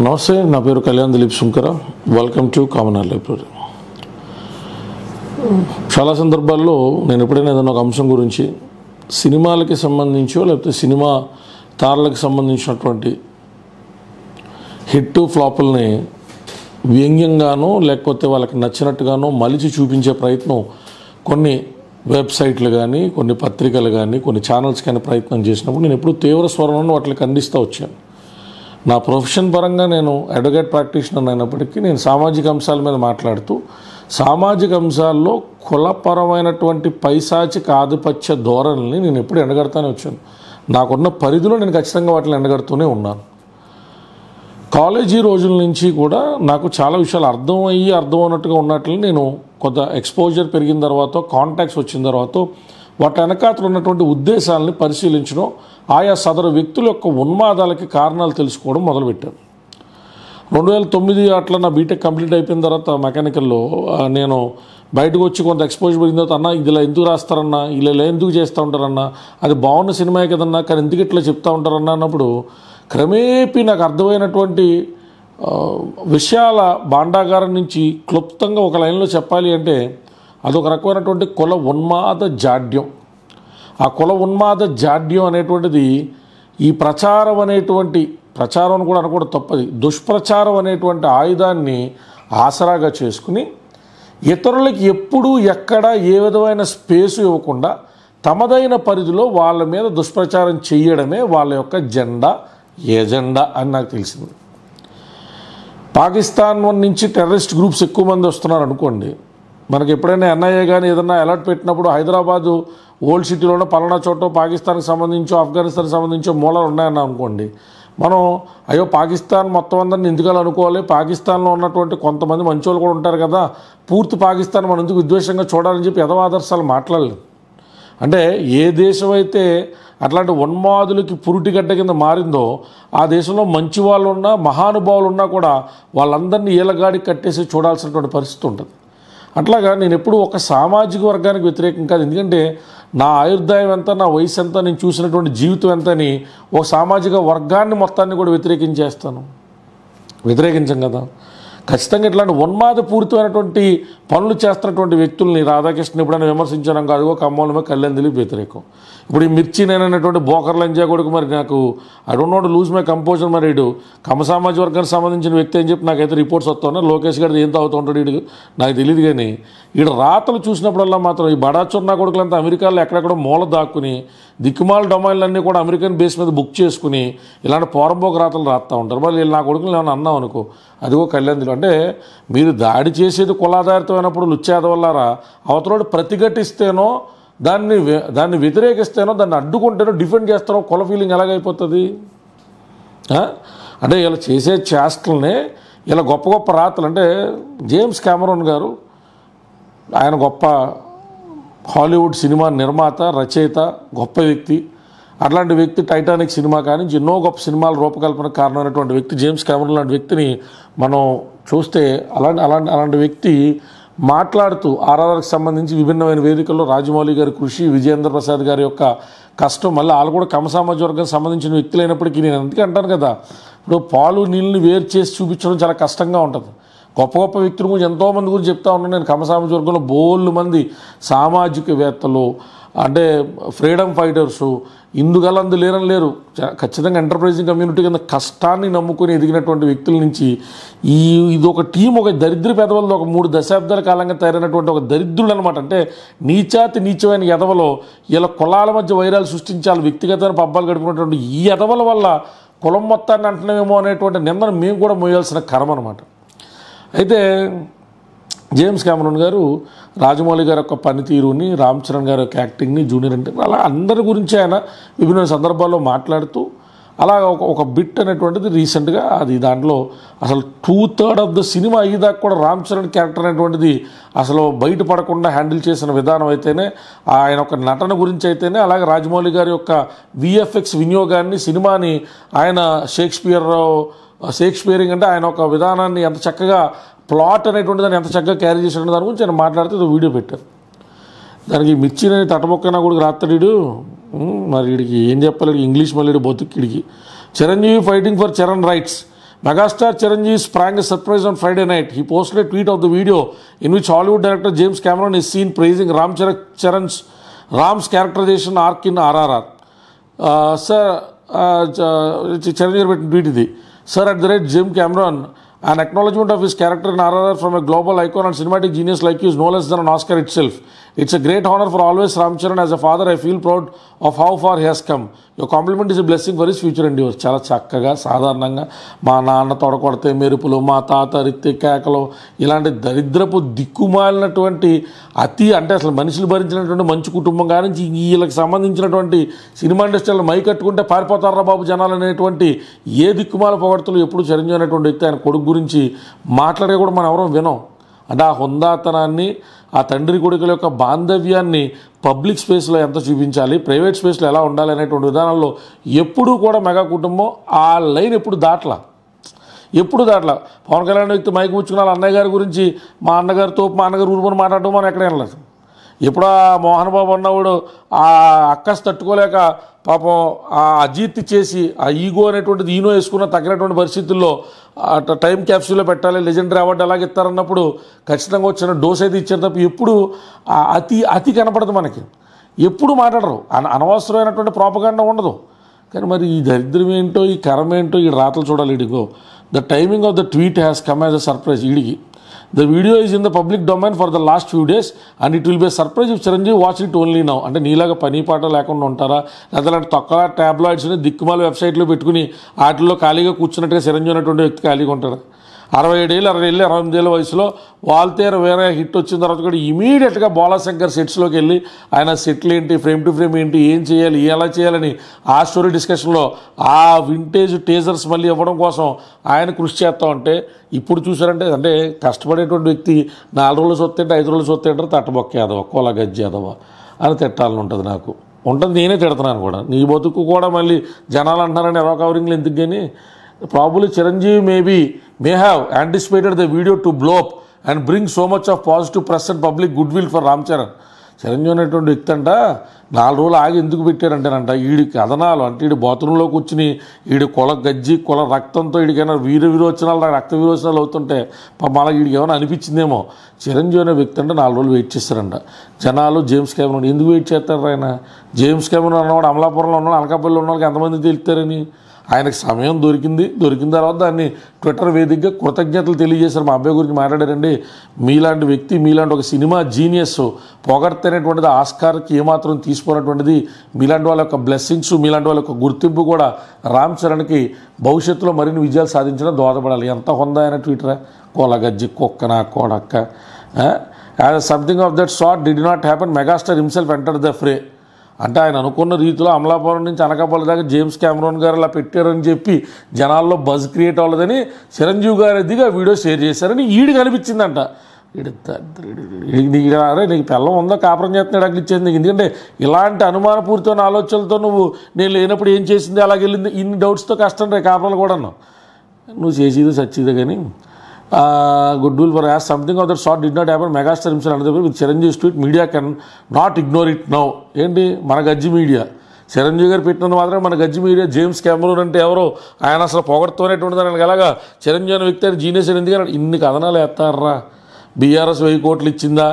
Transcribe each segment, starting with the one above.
నమస్తే నా పేరు Kalyan Dilip Shankara. Welcome to commoner library చాలా సందర్భాల్లో నేను ఎప్పుడైనా ఏదైనా ఒక అంశం గురించి సినిమాలకి సంబంధించో లేకపోతే సినిమా తారలకు సంబంధించినటువంటి హిట్ ఫ్లాపుల్ని వ్యంగ్యంగానో లేకపోతే వాళ్ళకి నచ్చినట్టుగానో మలిచి చూపించే ప్రయత్నం కొన్ని వెబ్సైట్లు కానీ కొన్ని పత్రికలు కానీ కొన్ని ఛానల్స్ కానీ ప్రయత్నం చేసినప్పుడు నేను ఎప్పుడు తీవ్ర స్వరంలో వాటిని ఖండిస్తూ వచ్చాను. నా ప్రొఫెషన్ పరంగా నేను అడ్వకేట్ ప్రాక్టీషనర్ అయినప్పటికీ నేను సామాజిక అంశాల మీద మాట్లాడుతూ సామాజిక అంశాల్లో కులపరమైనటువంటి పైశాచిక ఆధిపత్య ధోరణిని నేను ఎప్పుడు ఎండగడతానే వచ్చాను. నాకున్న పరిధిలో నేను ఖచ్చితంగా వాటిని ఎండగడుతూనే ఉన్నాను. కాలేజీ రోజుల నుంచి కూడా నాకు చాలా విషయాలు అర్థం అయ్యి అర్థం అన్నట్టుగా ఉన్నట్లు నేను కొంత ఎక్స్పోజర్ పెరిగిన తర్వాత కాంటాక్ట్స్ వచ్చిన తర్వాత వాటి వెనకాతలు ఉన్నటువంటి ఉద్దేశాలని పరిశీలించడం ఆయా సదరు వ్యక్తుల యొక్క ఉన్మాదాలకి కారణాలు తెలుసుకోవడం మొదలుపెట్టాను రెండు వేల తొమ్మిది అట్లా నా బీటెక్ కంప్లీట్ అయిపోయిన తర్వాత మెకానికల్లో నేను బయటకు వచ్చి కొంత ఎక్స్పోజర్ పెరిగిన తర్వాత అన్న ఇదిలా ఎందుకు రాస్తారన్నా? ఇలా ఇలా ఎందుకు చేస్తూ ఉంటారన్నా? అది బాగున్న సినిమా కదన్నా? కానీ ఎందుకు ఇట్లా చెప్తూ ఉంటారన్నా? అన్నప్పుడు క్రమేపీ నాకు అర్థమైనటువంటి విషయాల భాండాగారం నుంచి క్లుప్తంగా ఒక లైన్లో చెప్పాలి అంటే అదొక రకమైనటువంటి కుల ఉన్మాద జాడ్యం. ఆ కుల ఉన్మాద జాడ్యం అనేటువంటిది ఈ ప్రచారం అనేటువంటి ప్రచారం అని కూడా అనకూడదు తప్పది. దుష్ప్రచారం అనేటువంటి ఆయుధాన్ని ఆసరాగా చేసుకుని ఇతరులకి ఎప్పుడూ ఎక్కడ ఏ విధమైన స్పేసు ఇవ్వకుండా తమదైన పరిధిలో వాళ్ళ మీద దుష్ప్రచారం చేయడమే వాళ్ళ యొక్క జెండా ఏజెండా అని నాకు తెలిసింది. పాకిస్తాన్ నుంచి టెర్రరిస్ట్ గ్రూప్స్ ఎక్కువ మంది వస్తున్నారు అనుకోండి మనకి ఎప్పుడైనా ఎన్ఐఏ కానీ ఏదైనా అలర్ట్ పెట్టినప్పుడు హైదరాబాదు ఓల్డ్ సిటీలోనో పలానా చోట పాకిస్తాన్కి సంబంధించో ఆఫ్ఘనిస్తాన్కి సంబంధించో మూలాలు ఉన్నాయని అనుకోండి. మనం అయ్యో పాకిస్తాన్ మొత్తం అందరిని ఎందుకు అనుకోవాలి? పాకిస్తాన్లో ఉన్నటువంటి కొంతమంది మంచోళ్ళు కూడా ఉంటారు కదా. పూర్తి పాకిస్తాన్ మనం ఎందుకు విద్వేషంగా చూడాలని చెప్పి ఎదవాదర్శాలు మాట్లాడలేదు. అంటే ఏ దేశం అయితే అట్లాంటి ఉన్మాదులకి పురుటిగడ్డ కింద మారిందో ఆ దేశంలో మంచి వాళ్ళు ఉన్నా మహానుభావులు ఉన్నా కూడా వాళ్ళందరినీ ఈలగాడికి కట్టేసి చూడాల్సినటువంటి పరిస్థితి ఉంటుంది. అట్లాగా నేను ఎప్పుడు ఒక సామాజిక వర్గానికి వ్యతిరేకం కాదు. ఎందుకంటే నా ఆయుర్దాయం ఎంత నా వయసు ఎంత నేను చూసినటువంటి జీవితం ఎంత అని ఒక సామాజిక వర్గాన్ని మొత్తాన్ని కూడా వ్యతిరేకించేస్తాను. వ్యతిరేకించం కదా. ఖచ్చితంగా ఇట్లాంటి ఉన్మాదపూరితమైనటువంటి పనులు చేస్తున్నటువంటి వ్యక్తుల్ని రాధాకృష్ణ ఎప్పుడైనా విమర్శించడం కాదు. ఒక అమ్మోళ్ళ కళ్యాణ్ దిలీప్ వ్యతిరేకం. ఇప్పుడు ఈ మిర్చి నేననేటువంటి బోకర్ల ఎంజాయ్ కొడుకు మరి నాకు I don't not lose my composure మరి ఇటు. కమ సామాజిక వర్గానికి సంబంధించిన వ్యక్తి అని చెప్పి నాకైతే రిపోర్ట్స్ వస్తున్నా లోకేష్ గారి ఏం తాగుతూ ఉంటాడు నాకు తెలియదు కానీ ఈడ రాతలు చూసినప్పుడల్లా మాత్రం ఈ బడా చున్నా కొడుకులంతా అమెరికాలో ఎక్కడెక్కడ మూల దాక్కుని దిక్కుమాల డొమైన్లన్నీ కూడా అమెరికన్ బేస్ మీద బుక్ చేసుకుని ఇలాంటి పోరంబోక రాతలు రాస్తూ ఉంటారు. మరి వీళ్ళు నా కొడుకులు ఏమైనా అన్నాం అనుకో అదిగో కళ్యాణ్ అంటే మీరు దాడి చేసేది కులాధారితమైనప్పుడు లుచ్చేదవల్లారా అవతలోడు ప్రతిఘటిస్తేనో దాన్ని దాన్ని వ్యతిరేకిస్తేనో దాన్ని అడ్డుకుంటేనో డిఫెండ్ చేస్తానో కుల ఫీలింగ్ ఎలాగైపోతుంది? అంటే ఇలా చేసే చేష్టలనే ఇలా గొప్ప గొప్ప రాతలు అంటే జేమ్స్ కెమెరోన్ గారు ఆయన గొప్ప హాలీవుడ్ సినిమా నిర్మాత రచయిత గొప్ప వ్యక్తి. అట్లాంటి వ్యక్తి టైటానిక్ సినిమా కానీ ఎన్నో గొప్ప సినిమాల రూపకల్పన కారణమైనటువంటి వ్యక్తి జేమ్స్ కెమెరన్ లాంటి వ్యక్తిని మనం చూస్తే అలాంటి అలాంటి అలాంటి వ్యక్తి మాట్లాడుతూ ఆర్ఆర్ఆర్కి సంబంధించి విభిన్నమైన వేదికల్లో రాజమౌళి గారి కృషి విజయేంద్ర ప్రసాద్ గారి యొక్క కష్టం మళ్ళీ వాళ్ళు కూడా కమసామాజ వర్గం సంబంధించిన వ్యక్తులైనప్పటికీ నేను అందుకే అంటాను కదా ఇప్పుడు పాలు నీళ్ళని వేరు చేసి చూపించడం చాలా కష్టంగా ఉంటుంది. గొప్ప గొప్ప వ్యక్తుల గురించి ఎంతోమంది గురించి చెప్తా ఉన్నాను నేను. కమసామాజ వర్గంలో బోళ్ళు మంది సామాజికవేత్తలు అంటే ఫ్రీడమ్ ఫైటర్సు ఇందుగలందు లేరని లేరు. చ- ఖచ్చితంగా ఎంటర్ప్రైజింగ్ కమ్యూనిటీ కింద కష్టాన్ని నమ్ముకుని ఎదిగినటువంటి వ్యక్తుల నుంచి ఈ ఇది ఒక టీం ఒక దరిద్ర పెదవులతో ఒక మూడు దశాబ్దాల కాలంగా తయారైనటువంటి ఒక దరిద్రుడు అనమాట అంటే నీచాతి నీచమైన ఎదవలో ఇలా కులాల మధ్య వైరాలు సృష్టించాలి వ్యక్తిగతమైన పబ్బాలు గడుపుకున్నటువంటి ఈ ఎదవల వల్ల కులం మొత్తాన్ని అంటున్నామేమో అనేటువంటి నిందను మేము కూడా మోయాల్సిన కర్మ అనమాట అయితే జేమ్స్ కెమెరన్ గారు రాజమౌళి గారి యొక్క పనితీరుని రామ్ చరణ్ గారి యొక్క యాక్టింగ్ని జూనియర్ అంటే అలా అందరి గురించి ఆయన విభిన్న సందర్భాల్లో మాట్లాడుతూ అలా ఒక ఒక బిట్ అనేటువంటిది రీసెంట్గా అది దాంట్లో అసలు two third of the cinema అయ్యేదాకా కూడా రామ్ చరణ్ క్యారెక్టర్ అనేటువంటిది అసలు బయటపడకుండా హ్యాండిల్ చేసిన విధానం అయితేనే ఆయన ఒక నటన గురించి అయితేనే అలాగే రాజమౌళి గారి యొక్క విఎఫ్ఎక్స్ వినియోగాన్ని సినిమాని ఆయన షేక్స్పియర్ షేక్స్పియరింగ్ అంటే ఆయన ఒక విధానాన్ని ఎంత చక్కగా ప్లాట్ అనేటువంటి దాన్ని ఎంత చక్కగా క్యారీ చేశాడు దాని గురించి నేను మాట్లాడితే ఏదో వీడియో పెట్టారు. దానికి మిర్చి అనే తటమొక్కన కూడా రాత్రడు మరి వీడికి ఏం చెప్పలేడు ఇంగ్లీష్ మళ్ళీ బతుక్కిడికి Chiranjeevi fighting for Charan rights megastar Chiranjeevi sprang surprise on Friday night he post a tweet of the video in which Hollywood director James Cameron is seen praising Ram Charan Charan's Ram's characterisation arc in RRR sir Chiranjeevi పెట్టిన tweet ఇది. Sir at the rate James Cameron an acknowledgement of his character in RRR from a global icon and cinematic genius like you is no less than an Oscar itself. It's a great honor for always Ram Charan. As a father, I feel proud of how far he has come. Your compliment is a blessing for his future endeavors. చాలా చక్కగా సాధారణంగా మా నాన్న తొడకొడితే మెరుపులు మా తాత రిత్తి కేకలు ఇలాంటి దరిద్రపు దిక్కుమాలినటువంటి అతి అంటే అసలు మనుషులు భరించినటువంటి మంచి కుటుంబం కానించి వీళ్ళకి సంబంధించినటువంటి సినిమా ఇండస్ట్రీలో మై కట్టుకుంటే పారిపోతారా బాబు జనాలు అనేటువంటి ఏ దిక్కుమాల పొగడతలు ఎప్పుడు చిరంజీవి అనేటువంటి వ్యక్తి ఆయన కొడుకు గురించి మాట్లాడే కూడా మనం ఎవరో వినం అంటే ఆ హుందాతనాన్ని ఆ తండ్రి కొడుకుల యొక్క బాంధవ్యాన్ని పబ్లిక్ స్పేస్లో ఎంత చూపించాలి ప్రైవేట్ స్పేస్లో ఎలా ఉండాలి అనేటువంటి విధానంలో ఎప్పుడూ కూడా మెగా కుటుంబం ఆ లైన్ ఎప్పుడు దాటలా. ఎప్పుడు దాట్లా. పవన్ కళ్యాణ్ వ్యక్తి మైకి పుచ్చుకున్న అన్నయ్య గారి గురించి మా అన్నగారితో మా అన్నగారు ఊరుకొని మాట్లాడటం మనం ఎక్కడ వెళ్ళలేదు ఇప్పుడు ఆ మోహన్ బాబు అన్నవాడు ఆ అక్కస్ తట్టుకోలేక పాపం ఆ అజీత్ చేసి ఆ ఈగో అనేటువంటిది ఈనో వేసుకున్న తగినటువంటి పరిస్థితుల్లో టైం క్యాప్సూల్లో పెట్టాలి లెజెండరీ అవార్డు ఎలాగ ఇస్తారన్నప్పుడు ఖచ్చితంగా వచ్చిన డోస్ అయితే ఇచ్చారు తప్ప ఎప్పుడు ఆ అతి అతి కనపడదు మనకి. ఎప్పుడు మాట్లాడరు. అనవసరమైనటువంటి ప్రాపగాండ ఉండదు. కానీ మరి ఈ దరిద్రం ఏంటో ఈ కరం ఏంటో ఈ రాతలు చూడాలి ఇడిగో the timing of the tweet has come as a surprise ఈడికి. The video is in the public domain for the last few days and it will be surprise if Chiranjeevi watch it only now అంటే నీలాగా పని పాట లేకుండా ఉంటారా? లేదా అలాంటి తొక్కల ట్యాబ్లాయిడ్స్ని దిక్కుమాల వెబ్సైట్లో పెట్టుకుని వాటిల్లో ఖాళీగా కూర్చున్నట్టుగా చిరంజీవి అనేటువంటి వ్యక్తి ఖాళీగా ఉంటాడు? అరవై ఏడేళ్ళు అరవై ఏళ్ళు అరవై ఎనిమిది ఏళ్ళ వయసులో వాల్తేర్ వేరే హిట్ వచ్చిన తర్వాత కూడా ఇమీడియట్గా బాలాశంకర్ సెట్స్లోకి వెళ్ళి ఆయన సెట్లు ఏంటి ఫ్రేమ్ టు ఫ్రేమ్ ఏంటి ఏం చేయాలి ఎలా చేయాలని ఆ స్టోరీ డిస్కషన్లో ఆ వింటేజ్ టేజర్స్ మళ్ళీ ఇవ్వడం కోసం ఆయన కృషి చేస్తా ఉంటే ఇప్పుడు చూసారంటే అంటే కష్టపడేటువంటి వ్యక్తి నాలుగు రోజులు సొత్తింటే ఐదు రోజులు చూస్తే తట్టబొక్క యాదవ కోల గజ్జేదవ అని తిట్టాలని ఉంటుంది నాకు. ఉంటుంది నేనే తిడుతున్నాను కూడా. నీ బతుకు కూడా మళ్ళీ జనాలు అంటున్నారని ఎవరో కవరింగ్లు ఎందుకు కానీ probably Chiranjeevi maybe may have anticipated the video to blow up and bring so much of positive press and public good will for Ram Charan Chiranjeevi అనేటువంటి వ్యక్తి అంట నాలుగు రోజులు ఆగి ఎందుకు పెట్టారంటేనంట వీడి కథనాలు అంటే వీడి బాత్రూంలో కూర్చుని వీడి కుల గజ్జి కుల రక్తంతో ఈడికైనా వీర విరోచనాలు రక్త విరోచనాలు అవుతుంటే మళ్ళీ వీడికి ఏమైనా అనిపించిందేమో. చిరంజీవి అనే వ్యక్తి అంటే నాలుగు రోజులు వెయిట్ చేస్తారంట. జనాలు జేమ్స్ కెమెరాన్ ఎందుకు వెయిట్ చేస్తారు ఆయన? జేమ్స్ కెమెరాన్ అన్నవాడు అమలాపురంలో ఉన్నాడు అనకాపల్లిలో ఉన్న వాళ్ళకి ఎంతమంది తెలుస్తారని? ఆయనకు సమయం దొరికింది. దొరికిన తర్వాత దాన్ని ట్విట్టర్ వేదికగా కృతజ్ఞతలు తెలియజేశారు. మా అబ్బాయి గురించి మాట్లాడారండి. మీలాంటి వ్యక్తి మీలాంటి ఒక సినిమా జీనియస్ పొగడ్తనేటువంటిది ఆస్కార్కి ఏమాత్రం తీసుకున్నటువంటిది మీలాంటి వాళ్ళ యొక్క బ్లెస్సింగ్స్ మీలాంటి వాళ్ళ యొక్క గుర్తింపు కూడా రామ్ చరణ్కి భవిష్యత్తులో మరిన్ని విజయాలు సాధించడం దోహదపడాలి. ఎంత హొందా అయిన ట్విట్టరా కోలగజ్జి కుక్కన కోడక్క as something of that short did not happen megastar himself enter the fray అంటే ఆయన అనుకున్న రీతిలో అమలాపురం నుంచి అనకాపల్లి దాకా జేమ్స్ కెమెరాన్ గారు అలా పెట్టారని చెప్పి జనాల్లో బజ్ క్రియేట్ అవ్వలేదని చిరంజీవి గారు దిగా వీడియో షేర్ చేశారని ఈడు కనిపించిందంట నీకు అరే నీకు పిల్లం ఉందో? కాపురం చేస్తున్నాడు అక్కడ ఇచ్చేది నీకు. ఎందుకంటే ఇలాంటి అనుమానపూరితమైన ఆలోచనలతో నువ్వు నేను లేనప్పుడు ఏం చేసింది? అలాగ వెళ్ళింది ఇన్ని డౌట్స్తో కష్టం రే కాపురాలు కూడాను. నువ్వు చేసేది సచ్చేదే కానీ good will for as something of that sort did not happen megastar himself అంటే with Chiranjeevi street media can not ignore it now ఏంటి మన గజ్జి మీడియా చిరంజీవి గారు పెట్టినందు మాత్రమే మన గజ్జి మీడియా జేమ్స్ కెమెరూన్ అంటే ఎవరో ఆయన అసలు పొగడుతూనేటువంటి దానికి ఎలాగా చిరంజీవి అనే వ్యక్తి అని జీనియస్ అని ఎందుకంటే ఇన్ని కథనాలు వేస్తారా? బీఆర్ఎస్ వెయ్యి కోట్లు ఇచ్చిందా?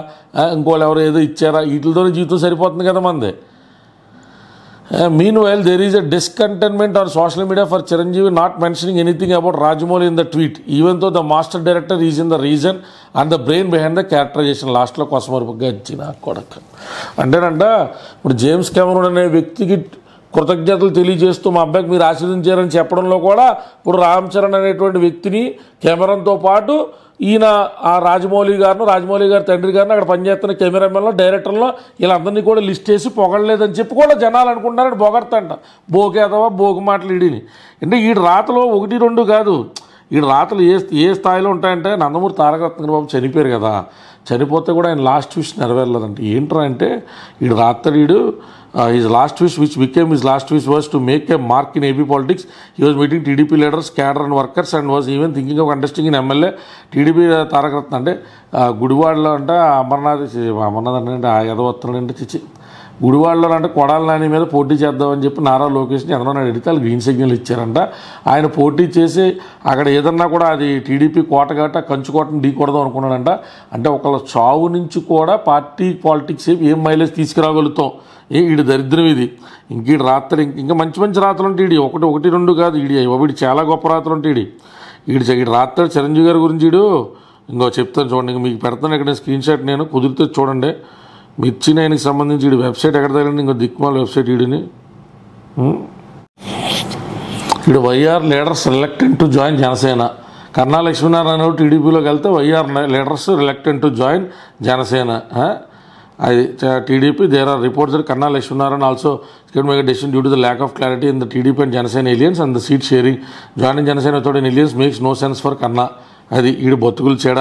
ఇంకోళ్ళు ఎవరు ఏదో ఇచ్చారా? వీటితోనే జీవితం సరిపోతుంది కదా మంది. Mean while there is a discontentment on social media for Chiranjeevi not mentioning anything about Rajamouli in the tweet even though the master director is in the reason and the brain behind the characterisation లాస్ట్లో కోసం వరకు ఇచ్చిన కొడక. అంటేనంట ఇప్పుడు James Cameroon అనే వ్యక్తికి కృతజ్ఞతలు తెలియజేస్తూ మా అబ్బాయికి మీరు ఆశీర్వదించారని చెప్పడంలో కూడా ఇప్పుడు రామ్ చరణ్ అనేటువంటి వ్యక్తిని కెమెరాతో పాటు ఈయన ఆ రాజమౌళి గారిను రాజమౌళి గారి తండ్రి గారిని అక్కడ పనిచేస్తున్న కెమెరామెన్లో డైరెక్టర్లో వీళ్ళందరినీ కూడా లిస్ట్ చేసి పొగడలేదని చెప్పి కూడా జనాలు అనుకుంటున్నారు పొగడతంట బోకేదవా బోకు మాటలు ఇడిని అంటే ఈ రాతలో ఒకటి రెండు కాదు. ఈ రాతలు ఏ ఏ స్థాయిలో ఉంటాయంటే నందమూరి తారకరత్న బాబు చనిపోయారు కదా. చనిపోతే కూడా ఆయన లాస్ట్ విష్ నెరవేరలేదంటే. ఏంట్రా అంటే ఈ రాత్రీడు his last wish which became his last wish was to make a mark in AP politics he was meeting TDP leaders cadre and workers and was even thinking of understanding in MLA TDP Tarakaratna అంటే గుడివాడలో అంటే అమర్నాథ్ అమర్నాథ్ అంటే ఆ యదవత్తుడు అంటే చిచి. గుడివాడలో అంటే కొడాల నాని మీద పోటీ చేద్దామని చెప్పి నారా లోకేష్ని చంద్రబాబు నాయుడు అడిగితే వాళ్ళు గ్రీన్ సిగ్నల్ ఇచ్చారంట. ఆయన పోటీ చేసి అక్కడ ఏదన్నా కూడా అది టీడీపీ కోట గట్ట కంచు కోటను ఢీకూడదాం అనుకున్నాడంట. అంటే ఒకళ్ళ చావు నుంచి కూడా పార్టీ పాలిటిక్స్ ఏం మైలేజ్ తీసుకురాగలుగుతాం? ఏ ఈడు దరిద్రం ఇది. ఇంక ఈడు రాత్రి ఇంకా మంచి మంచి రాత్రులు ఉంటాయి ఈడి. ఒకటి ఒకటి రెండు కాదు ఈడి. వీడి చాలా గొప్ప రాత్రులు ఉంటాయి ఈడి. ఈడు ఈడు రాత్రి చిరంజీవి గారి గురించి ఈడు ఇంకో చెప్తాను చూడండి. ఇంక మీకు పెడతాను ఇక్కడ స్క్రీన్ షాట్ నేను. కుదిరితే చూడండి. మిర్చి నైన్కి సంబంధించి వీడి వెబ్సైట్ ఎక్కడ తగిలింది? ఇంకో దిక్మాల వెబ్సైట్ ఈడిని. వీడు why are leaders reluctant to join Janasena. Kanna Lakshminarayana టీడీపీలోకి వెళ్తే why are leaders reluctant to join Janasena. అది TDP there are reports that Kanna Lakshminarayana also make decision due to the lack of clarity in the TDP and Janasena alliance and the seat sharing joining Janasena without in alliance makes no sense for Kanna అది ఈడు బతుకులు చెడ.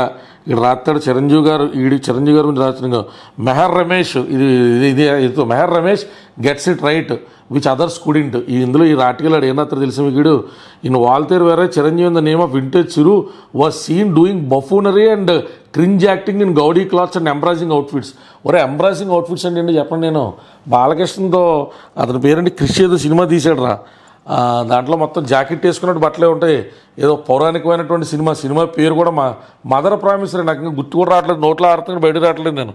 ఈడు రాస్తాడు చిరంజీవి గారు ఈడు చిరంజీవి గారు గురించి రాసిన మెహర్ రమేష్ ఇది ఇది ఇది Meher Ramesh gets it right which others couldn't ఈ ఇందులో ఈ ఆర్టికల్ ఆడు ఏం తెలిసి వీడు ఈయన వాల్తేరు వేరే Chiranjeevi the name of vintage Chiru was seen doing buffoonery and cringe acting in gaudy clothes and embarrassing outfits ఒరే ఎంబ్రాసింగ్ అవుట్ఫిట్స్ అంటే చెప్పండి నేను. బాలకృష్ణతో అతని పేరండి క్రిష్ ఏదో సినిమా తీసాడు రా దాంట్లో మొత్తం జాకెట్ వేసుకున్నట్టు బట్టలే ఉంటాయి. ఏదో పౌరాణికమైనటువంటి సినిమా సినిమా పేరు కూడా మా మదర్ ప్రామిసరీ నాకు ఇంకా గుర్తు కూడా రావట్లేదు నోట్లో ఆడుతుంది బయట రావట్లేదు నేను.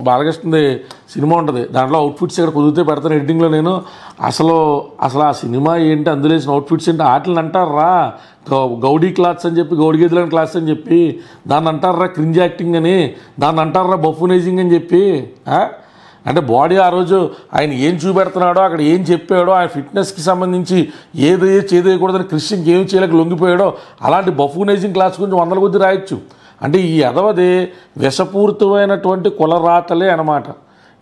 బాలకృష్ణది సినిమా ఉంటుంది. దాంట్లో అవుట్ఫిట్స్ ఇక్కడ కుదిరితే పెడతాను ఎడిటింగ్లో నేను. అసలు అసలు ఆ సినిమా ఏంటి అందులో వేసిన అవుట్ఫిట్స్ ఏంటి ఆటలు అంటారా? గౌ- గౌడీ క్లాత్స్ అని చెప్పి గౌడి గదిలని క్లాస్ అని చెప్పి దాన్ని అంటారా క్రింజ్ యాక్టింగ్ అని? దాన్ని అంటారా బఫునైజింగ్ అని చెప్పి అంటే బాడీ ఆ రోజు ఆయన ఏం చూపెడుతున్నాడో అక్కడ ఏం చెప్పాడో ఆయన ఫిట్నెస్కి సంబంధించి ఏది చేయకూడదని క్రిస్టియన్కి ఏం చేయలేక లొంగిపోయాడో అలాంటి బఫూనైజింగ్ క్లాస్ గురించి వందల కొద్ది రాయొచ్చు. అంటే ఈ అదవది విషపూరితమైనటువంటి కులరాతలే అనమాట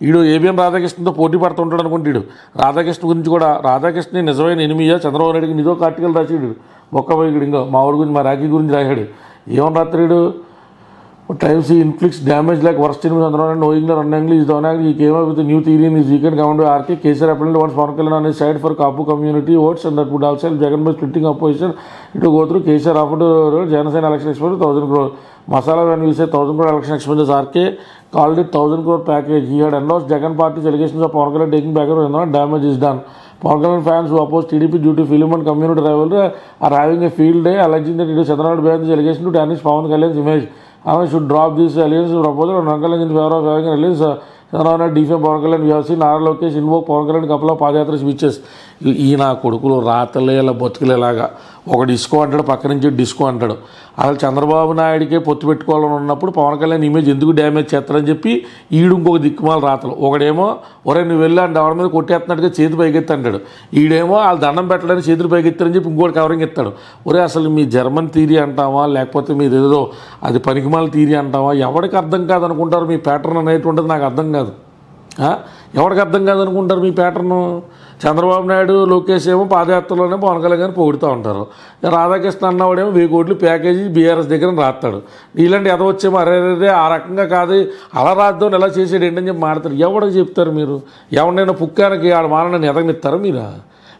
ఈడు ఏబిఎం రాధాకృష్ణతో పోటీ పడుతుంటాడు అనుకుంటాడు రాధాకృష్ణ గురించి కూడా రాధాకృష్ణ నిజమైన ఎనిమియా చంద్రబాబు నాయుడికి నిజో ఆర్టికల్ రాసాడు. ఒక్క వైగుడు ఇంకో మా ఊరి గురించి మా రాఖీ గురించి రాశాడు. ఏమని రాత్రాడు times he inflicts damage like worst enemy Chandra and knowing the unknowingly is one he came up with a new theory in his weekend government to RK Kesar apparently wants Pawan Kalyan on his side for Kapu community votes and that would also help Jagan by splitting opposition. It will go through Kesar offered to Janasena election expense 1000 crore. Masala when we say 1000 crore election expenses RK called it 1000 crore package. He had endorsed Jagan party's allegations of Pawan taking back and not damage is done. Pawan fans who oppose TDP due to film and community rivalry are having a field day alleging that it is behind this allegation to tarnish Pawan Kalyan's image However, should drop these alliance proposal and Rankalan in favor of having alliance. Chandrana defame Power Kalan. We have seen our location invoke Power Kalan couple of Padayatra switches. ఈ నా కొడుకులు రాతలే ఇలా బతుకులేలాగా. ఒక disco అంటాడు పక్క నుంచి disco అంటాడు. అసలు చంద్రబాబు నాయుడికే పొత్తు పెట్టుకోవాలని ఉన్నప్పుడు పవన్ కళ్యాణ్ ఇమేజ్ ఎందుకు డ్యామేజ్ చేస్తారని చెప్పి ఈడు ఇంకొక దిక్కుమాల రాతలు. ఒకడేమో ఒరే నువ్వు వెళ్ళి ఎవరి మీద కొట్టేస్తున్నట్టుగా చేతి పైకెత్తి అంటాడు ఈడేమో వాళ్ళు దండం పెట్టడానికి చేతులు పైకెత్తారని చెప్పి ఇంకోటి కవరింగ్ ఎత్తాడు ఒరే అసలు మీ జర్మన్ థీరీ అంటావా? లేకపోతే మీదేదో అది పనికిమాల థీరీ అంటావా? ఎవరికి అర్థం కాదనుకుంటారు మీ ప్యాటర్న్ అనేటువంటిది నాకు అర్థం కాదు. ఎవరికి అర్థం కాదనుకుంటారు మీ ప్యాటర్ను? చంద్రబాబు నాయుడు లోకేష్ ఏమో పాదయాత్రలోనే పవన్ కళ్యాణ్ గారిని పొగుడుతూ ఉంటారు. రాధాకృష్ణ అన్నవాడేమో వెయ్యి కోట్లు ప్యాకేజీ బీఆర్ఎస్ దగ్గర రాస్తాడు ఇలాంటి ఎద వచ్చేమో అరే అరే, ఆ రకంగా కాదు. అలా రాద్దాం ఎలా చేసాడు ఏంటని చెప్పి మాడతారు. ఎవరికి చెప్తారు మీరు? ఎవరినైనా పుక్కానికి ఆడ మానని ఎదగనిస్తారా మీరా?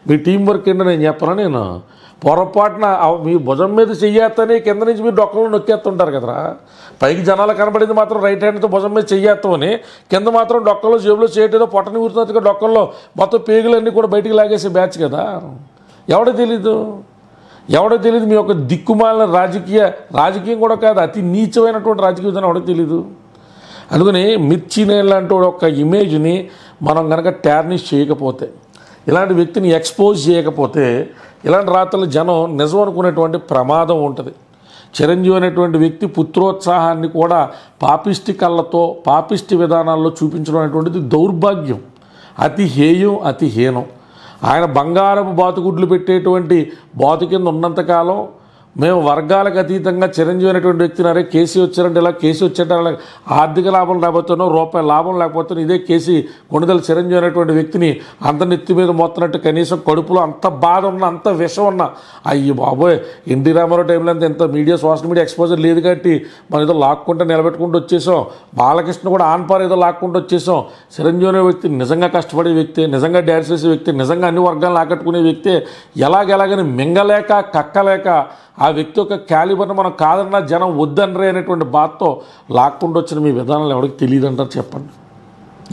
మీ టీం వర్క్ ఏంటో నేను చెప్పనా నేను? పొరపాటున మీ భుజం మీద చెయ్యేస్తానే కింద నుంచి మీరు డొక్కలు నొక్కేస్తుంటారు కదరా? పైకి జనాలు కనబడింది మాత్రం రైట్ హ్యాండ్తో భుజం మీద చెయ్యేస్తామని కింద మాత్రం డొక్కలో జేబులో చేయటేదో పొట్టని ఊరుతున్నట్టుగా డొక్కల్లో మొత్తం పేగులన్నీ కూడా బయటికి లాగేసే బ్యాచ్ కదా? ఎవడో తెలీదు. ఎవడో తెలియదు మీ యొక్క దిక్కుమాలిన రాజకీయ రాజకీయం కూడా కాదు అతి నీచమైనటువంటి రాజకీయ విధానం ఎవడో తెలీదు. అందుకని మిర్చి లాంటి ఒక ఇమేజ్ని మనం కనుక టార్నిష్ చేయకపోతే ఇలాంటి వ్యక్తిని ఎక్స్పోజ్ చేయకపోతే ఇలాంటి రాత్రులు జనం నిజం అనుకునేటువంటి ప్రమాదం ఉంటుంది. చిరంజీవి అనేటువంటి వ్యక్తి పుత్రోత్సాహాన్ని కూడా పాపిష్టి కళ్ళతో పాపిష్టి విధానాల్లో చూపించడం అనేటువంటిది దౌర్భాగ్యం. అతి హేయం అతి హీనం. ఆయన బంగారపు బాతుగుడ్లు పెట్టేటువంటి బాతు కింద ఉన్నంతకాలం మేము వర్గాలకు అతీతంగా చిరంజీవి అనేటువంటి వ్యక్తిని అరే కేసీ వచ్చారంటే ఇలా కేసీ వచ్చారంటే ఆర్థిక లాభం లేకపోతేనో రూపాయి లాభం లేకపోతే ఇదే కేసీ కొనుదల చిరంజీవి అనేటువంటి వ్యక్తిని అంత నెత్తి మీద మోస్తున్నట్టు కనీసం కడుపులో అంత బాధ ఉన్న అంత విషం ఉన్న అయ్యి బాబోయ్ ఎన్టీ రామారావు టైంలో అంత ఎంత మీడియా సోషల్ మీడియా ఎక్స్పోజర్ లేదు కాబట్టి మనం ఏదో లాక్కుంటే నిలబెట్టుకుంటూ వచ్చేసాం. బాలకృష్ణ కూడా ఆన్పార్ ఏదో లాక్కుంటూ వచ్చేసాం. చిరంజీవి అనే వ్యక్తి నిజంగా కష్టపడే వ్యక్తి నిజంగా డ్యాన్స్ చేసే వ్యక్తి నిజంగా అన్ని వర్గాలను ఆకట్టుకునే వ్యక్తి ఎలాగెలాగని మింగలేక కక్కలేక ఆ వ్యక్తి యొక్క క్యాలిబర్ని మనం కాదన్నా జనం వద్దనరే అనేటువంటి బాధతో లాక్కుండొచ్చిన మీ విధానాలు ఎవరికి తెలియదు అంటారు చెప్పండి.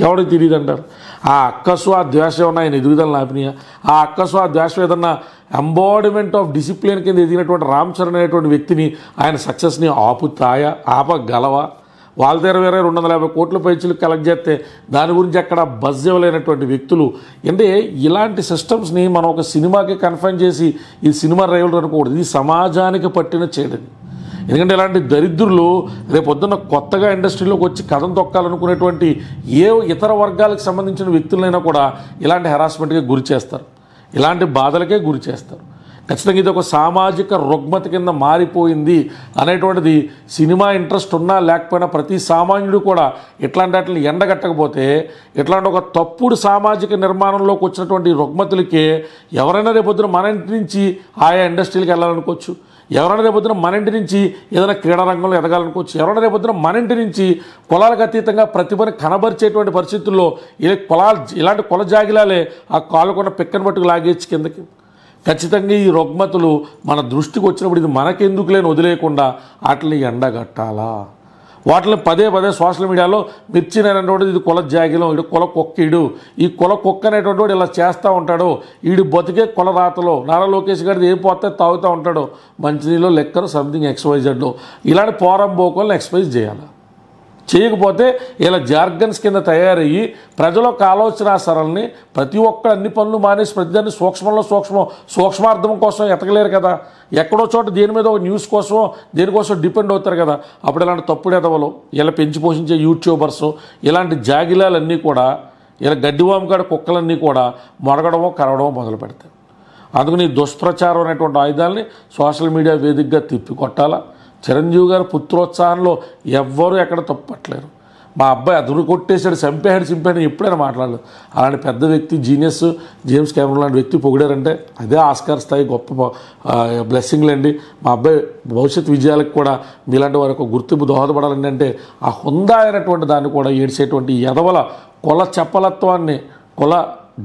ఎవరికి తెలియదు అంటారు ఆ అక్కసు ఆ ద్వేషం ఏమన్నా ఆయన ఎదుగుదలను ఆపినాయా? ఆ అక్కసు ఆ ద్వేషం ఏదన్నా ఎంబాడిమెంట్ ఆఫ్ డిసిప్లిన్ కింద ఎదిగినటువంటి రామ్ చరణ్ అనేటువంటి వ్యక్తిని ఆయన సక్సెస్ని ఆపుతాయా? ఆపగలవా? వాళ్ళ దగ్గర వేరే రెండు వందల యాభై కోట్ల పైచులు కలెక్ట్ చేస్తే దాని గురించి అక్కడ బజ్ ఇవ్వలేనటువంటి వ్యక్తులు. అంటే ఇలాంటి సిస్టమ్స్ని మనం ఒక సినిమాకి కన్ఫైన్ చేసి ఇది సినిమా రైవల్ అనుకోకూడదు. ఇది సమాజానికి పట్టిన చేయడం ఎందుకంటే ఇలాంటి దరిద్రులు రేపొద్దున్న కొత్తగా ఇండస్ట్రీలోకి వచ్చి కథం తొక్కాలనుకునేటువంటి ఏ ఇతర వర్గాలకు సంబంధించిన వ్యక్తులైనా కూడా ఇలాంటి హెరాస్మెంట్కి గురి చేస్తారు. ఇలాంటి బాధలకే గురి చేస్తారు. ఖచ్చితంగా ఇది ఒక సామాజిక రుగ్మత కింద మారిపోయింది అనేటువంటిది సినిమా ఇంట్రెస్ట్ ఉన్నా లేకపోయినా ప్రతి సామాన్యుడు కూడా ఇట్లాంటి వాటిని ఎండగట్టకపోతే ఇట్లాంటి ఒక తప్పుడు సామాజిక నిర్మాణంలోకి వచ్చినటువంటి రుగ్మతులకి ఎవరైనా రేపొద్దున మన ఇంటి నుంచి ఆయా ఇండస్ట్రీలకు వెళ్ళాలనుకోవచ్చు. ఎవరైనా రేపొద్దున మన ఇంటి నుంచి ఏదైనా క్రీడా రంగంలో ఎదగాలనుకోవచ్చు. ఎవరైనా రేపొద్దున మన ఇంటి నుంచి కులాలకు అతీతంగా ప్రతిభని కనబరిచేటువంటి పరిస్థితుల్లో ఇలా కులాలు ఇలాంటి కుల జాగిలాలే ఆ కాలుకున్న పిక్కని పట్టుకు లాగేసి కిందకి ఖచ్చితంగా ఈ రుగ్మతులు మన దృష్టికి వచ్చినప్పుడు ఇది మనకెందుకు లేని వదిలేయకుండా వాటిని ఎండగట్టాలా? వాటిని పదే పదే సోషల్ మీడియాలో మిర్చి అనేటువంటిది ఇది కుల జాగిలం ఇడు కుల కుక్కీడు ఈ కుల కుక్క అనేటువంటి వాడు ఇలా చేస్తూ ఉంటాడు. ఈడు బతికే కుల రాతలో నారా లోకేష్ గారిది ఏం పోతే తాగుతూ ఉంటాడు. మంచినీళ్ళు లెక్కరు సంథింగ్ ఎక్స్వైజెడ్లో ఇలాంటి పోరం బోకోలను ఎక్స్పైజ్ చేయాలి? చేయకపోతే ఇలా జార్గన్స్ కింద తయారయ్యి ప్రజల యొక్క ఆలోచన సరళని ప్రతి ఒక్క అన్ని పనులు మానేసి ప్రతిదాన్ని సూక్ష్మంలో సూక్ష్మం సూక్ష్మార్థం కోసం ఎతకలేరు కదా. ఎక్కడో చోట దేని మీద ఒక న్యూస్ కోసం దేనికోసం డిపెండ్ అవుతారు కదా. అప్పుడు ఇలాంటి తప్పుడు ఎదవలు ఇలా పెంచి పోషించే యూట్యూబర్స్ ఇలాంటి జాగిలాలన్నీ కూడా ఇలా గడ్డివామకాడ కుక్కలన్నీ కూడా మొడగడమో కరవడమో మొదలు పెడతాయి. అందుకని దుష్ప్రచారం అనేటువంటి ఆయుధాలని సోషల్ మీడియా వేదికగా తిప్పి కొట్టాలా? చిరంజీవి గారి పుత్రోత్సాహంలో ఎవ్వరూ ఎక్కడ తప్పట్లేరు. మా అబ్బాయి అదురు కొట్టేశాడు చంపేశాడు చింపాడు ఎప్పుడైనా మాట్లాడలేదు. అలాంటి పెద్ద వ్యక్తి జీనియస్ జేమ్స్ కెమెరా లాంటి వ్యక్తి పొగిడారంటే అదే ఆస్కార్ స్థాయి గొప్ప బ్లెస్సింగ్లు అండి మా అబ్బాయి భవిష్యత్ విజయాలకు కూడా మీలాంటి వారి యొక్క గుర్తింపు దోహదపడాలండి అంటే ఆ హుందా అయినటువంటి దాన్ని కూడా ఏడ్చేటువంటి ఎదవల కుల చెప్పలత్వాన్ని కుల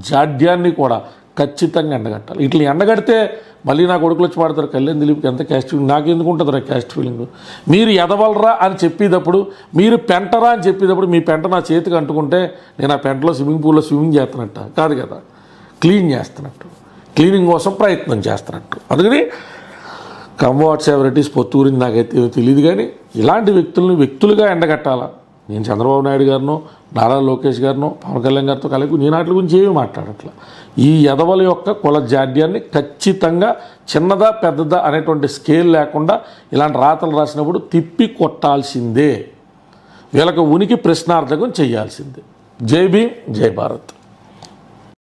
జాడ్యాన్ని కూడా ఖచ్చితంగా ఎండగట్టాలి. ఇట్లా ఎండగడితే మళ్ళీ నా కొడుకులు వచ్చి పాడతారు కళ్యాణ్ దిలీప్కి ఎంత క్యాస్ట్ ఫీలింగ్ నాకు ఎందుకు ఉంటుందిరా క్యాస్ట్ ఫీలింగ్ మీరు ఎదవలరా అని చెప్పేటప్పుడు మీరు పెంటరా అని చెప్పేటప్పుడు మీ పెంట నా చేతికి అంటుకుంటే నేను ఆ పెంటలో స్విమ్మింగ్ పూల్లో స్విమ్మింగ్ చేస్తున్నట్ట. కాదు కదా. క్లీన్ చేస్తున్నట్టు. క్లీనింగ్ కోసం ప్రయత్నం చేస్తున్నట్టు. అందుకని కమ్ వాట్స్ ఎవరిటీస్ పొత్తు గురించి నాకైతే తెలియదు కానీ ఇలాంటి వ్యక్తులను వ్యక్తులుగా ఎండగట్టాలా? నేను చంద్రబాబు నాయుడు గారినో నారా లోకేష్ గారినో పవన్ కళ్యాణ్ గారితో కలిపి నేను వాటి గురించి ఏమీ మాట్లాడట్ల. ఈ ఎదవల యొక్క కుల జాడ్యాన్ని ఖచ్చితంగా చిన్నదా పెద్దదా అనేటువంటి స్కేల్ లేకుండా ఇలాంటి రాతలు రాసినప్పుడు తిప్పి కొట్టాల్సిందే. వీళ్ళకి ఉనికి ప్రశ్నార్థకం చేయాల్సిందే. జై భీమ్ జై భారత్.